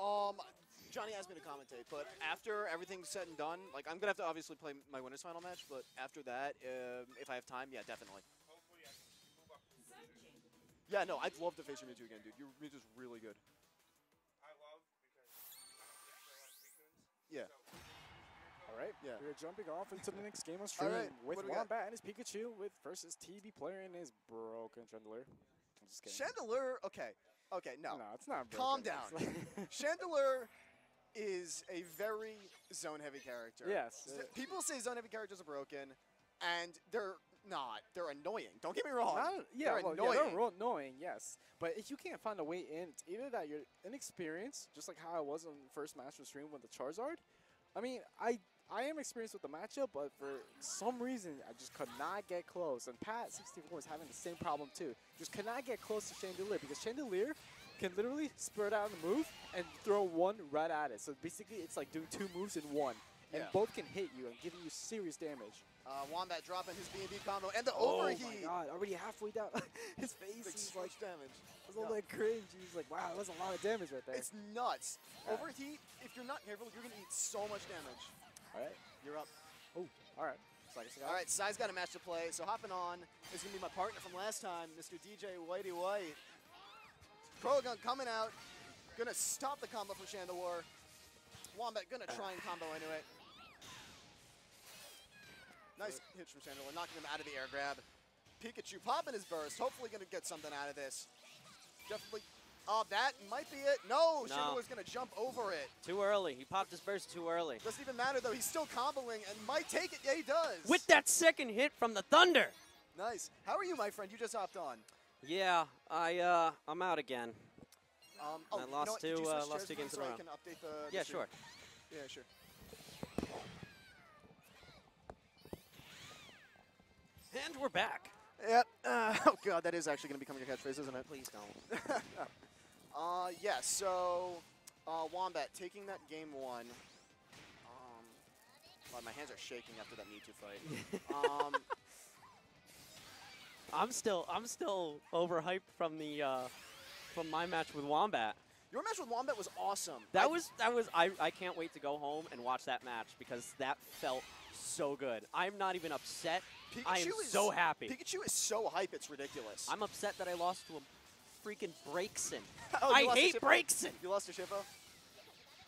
Um, Johnny asked me to commentate, but after everything's said and done, like I'm gonna have to obviously play my winners final match. But after that, um, if I have time, yeah, definitely. Hopefully I can move up to Mewtwo. Yeah, no, I'd love to face your Mewtwo again, dude. Your Mewtwo's really good. I love because I don't get a lot of Pikuns. Yeah. All right, Yeah. we're jumping off into the next game on stream right, with? Wombat and his Pikachu with versus TB player and his broken Chandelier. I'm just kidding. Chandelier, okay, okay, no. No, it's not. Calm down. Chandelier is a very zone-heavy character. Yes, People say zone-heavy characters are broken, and they're not. They're annoying. Don't get me wrong. Not- yeah, they're well, annoying. yeah, they're annoying, yes. But if you can't find a way in, it's either that you're inexperienced, just like how I was on the first Master stream with the Charizard. I mean, I I am experienced with the matchup, but for some reason, I just could not get close. And Pat64 was having the same problem too. Just could not get close to Chandelier because Chandelier can literally spread out the move and throw one right at it. So basically, it's like doing two moves in one. And Yeah. both can hit you and giving you serious damage. Uh, Wombat dropping his B&B combo, and the Oh overheat. my god, already halfway down. His face Like, is so like much damage. was all Yeah. like cringe. He's like, wow, that was a lot of damage right there. It's nuts. Yeah. Overheat, if you're not careful, you're going to eat so much damage. All right. You're up. Oh, all right. So I guess I got All right, Sai's got a match to play, so hopping on is going to be my partner from last time, Mr. DJ Whitey White. Croagunk coming out, going to stop the combo from Chandelure. Wombat going to try and combo into it. Nice hits from Chandelure, knocking him out of the air grab. Pikachu popping his burst, hopefully going to get something out of this. Definitely. Oh, that might be it. No, No. Chandelure's going to jump over it. Too early. He popped his burst too early. Doesn't even matter, though. He's still comboing and might take it. Yeah, he does. With that second hit from the Thunder. Nice. How are you, my friend? You just hopped on. Yeah, I uh, I'm out again. Um, I oh, you know lost two, uh, lost two games in a row. can update the. the Yeah, stream? sure. Yeah, sure. And we're back. Yep. Uh, oh god, that is actually going to become your catchphrase, isn't it? Please don't. Uh, yeah. So, uh, Wombat taking that game one. Um, wow, my hands are shaking after that Mewtwo fight. um, I'm still I'm still overhyped from the uh, from my match with Wombat. your match with Wombat was awesome. That I- was that was I, I can't wait to go home and watch that match because that felt so good. I'm not even upset. I am Pikachu is, so happy. Pikachu is so hype, it's ridiculous. I'm upset that I lost to a freaking Braixen. Oh, I hate? Braixen. You lost to Shippo?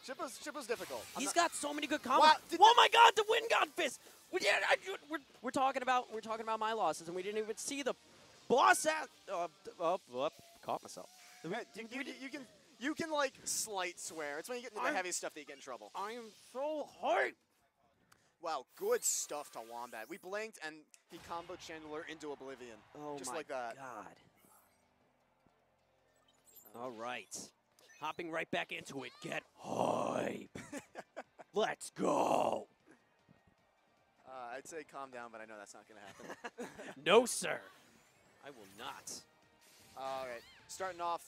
Shippo's, Shippo's difficult. I'm He's got so many good combos. Wow, oh my God, the Wind God Fist! We did, I, we're, we're talking about we're talking about my losses, and we didn't even see the boss out. Uh, up, up, caught myself. Yeah, you, you, you can you can like slight swear. It's when you get into the I'm- heavy stuff that you get in trouble. I am so hyped. Wow, good stuff to Wombat. We blinked and he comboed Chandler into oblivion. Oh Just my like that. God. All right, hopping right back into it. Get hype. Let's go. Uh, I'd say calm down, but I know that's not going to happen. No, sir. I will not. All right, starting off,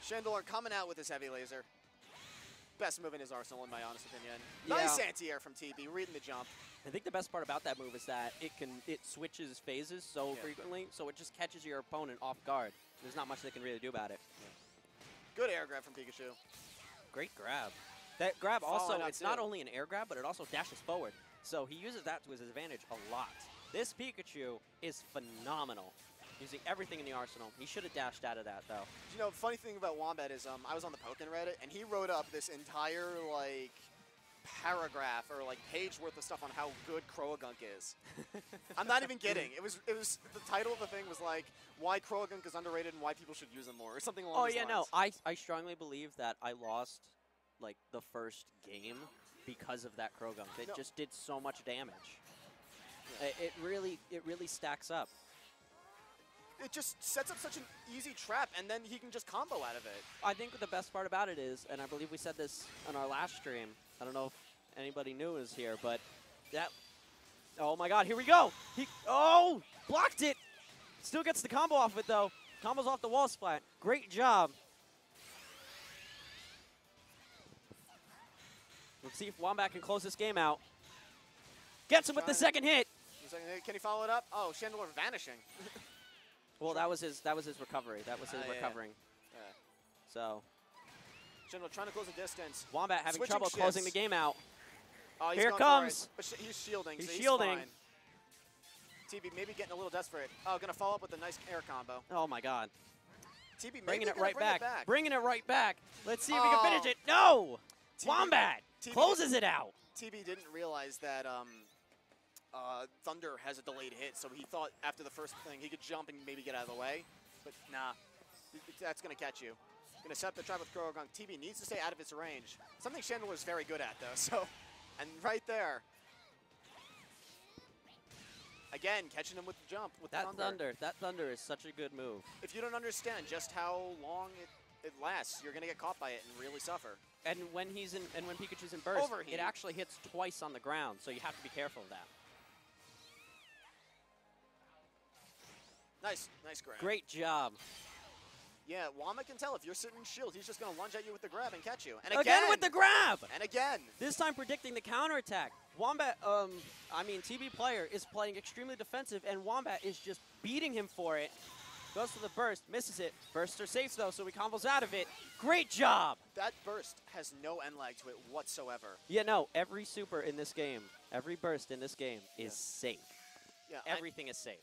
Chandelier coming out with his heavy laser. Best move in his arsenal, in my honest opinion. Nice Yeah. anti-air from TB, reading the jump. I think the best part about that move is that it can it switches phases so Yeah. frequently, so it just catches your opponent off guard. There's not much they can really do about it. Good air grab from Pikachu. Great grab. That grab also, it's not only an air grab, but it also dashes forward. So he uses that to his advantage a lot. This Pikachu is phenomenal. Using everything in the arsenal. He should have dashed out of that, though. You know, funny thing about Wombat is um, I was on the Pokken Reddit, and he wrote up this entire, like, paragraph or, like, page worth of stuff on how good Croagunk is. I'm not even kidding. It was, it was, the title of the thing was, like, why Croagunk is underrated and why people should use him more, or something along Oh, yeah, no. I, I strongly believe that I lost, like, the first game because of that Croagunk. It No. just did so much damage. It, it really it really stacks up. It just sets up such an easy trap, and then he can just combo out of it. I think the best part about it is, and I believe we said this on our last stream. I don't know if anybody knew is here, but that. Oh my God! Here we go. He oh blocked it. Still gets the combo off it though. Combos off the wall splat. Great job. Let's see if Wombat can close this game out. Gets him with the second hit. Can he follow it up? Oh, Chandelure vanishing. Well, that was his. That was his recovery. That was his yeah. recovering. Yeah. So Shinra trying to close the distance. Wombat having Switching trouble closing the game out. Oh, he's Here going comes. Sh he's shielding. He's so he's shielding. Fine. TB maybe getting a little desperate. Oh, gonna follow up with a nice air combo. Oh my God. TB Bringing it right bring back. It back. Bringing it right back. Let's see if we can finish Oh. it. No! TB Wombat TB closes it out. TB didn't realize that um, uh, Thunder has a delayed hit, so he thought after the first thing he could jump and maybe get out of the way. But nah, Th- th- that's going to catch you. Going to set up the trap with Croagunk. TB needs to stay out of its range. Something Chandler's very good at, though. So, and right there. Again, catching him with the jump, with That Thunder. thunder, that thunder is such a good move. If you don't understand just how long it, it lasts, you're going to get caught by it and really suffer. And when he's in, and when Pikachu's in burst, Overheat. it actually hits twice on the ground, so you have to be careful of that. Nice, nice grab. Great job. Yeah, Wama can tell if you're sitting in shield, he's just going to lunge at you with the grab and catch you. And Again, again, with the grab. And again. This time predicting the counterattack. Wombat, um, I mean, TB player is playing extremely defensive, and Wombat is just beating him for it. Goes for the burst, misses it. Bursts are safe though, so he combos out of it. Great job. That burst has no end lag to it whatsoever. Yeah, no, every super in this game, every burst in this game is Yeah. safe. Yeah, Everything is safe.